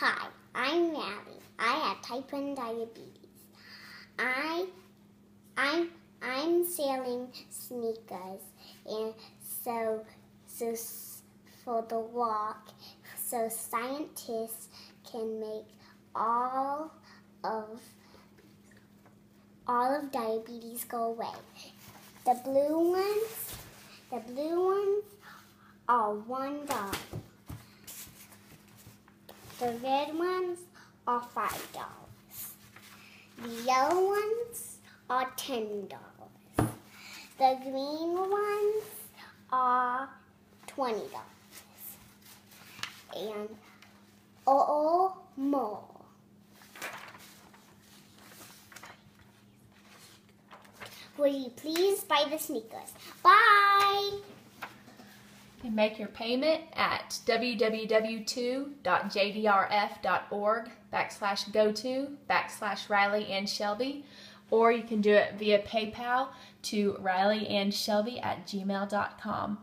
Hi, I'm Riley. I have type 1 diabetes. I I'm I'm selling sneakers and so so for the walk so scientists can make all of all of diabetes go away. The blue ones, the blue ones are one dollar. The red ones are five dollars. The yellow ones are ten dollars. The green ones are twenty dollars. And all more. Will you please buy the sneakers? Bye! And make your payment at www.2.jdrf.org backslash go to backslash Riley and Shelby, or you can do it via PayPal to Riley and Shelby at gmail.com.